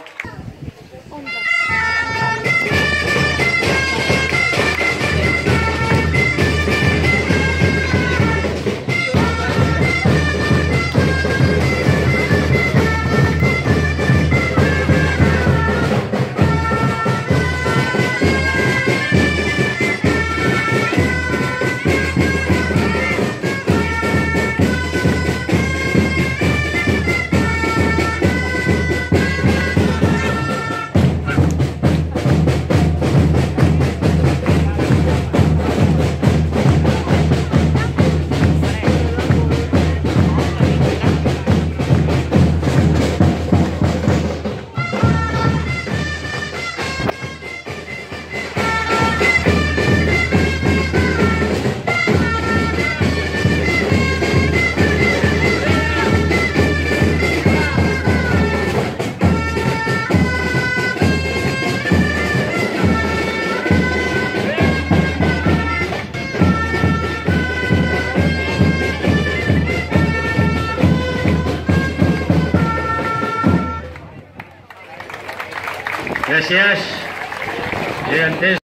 Obrigado. Gracias. Yo antes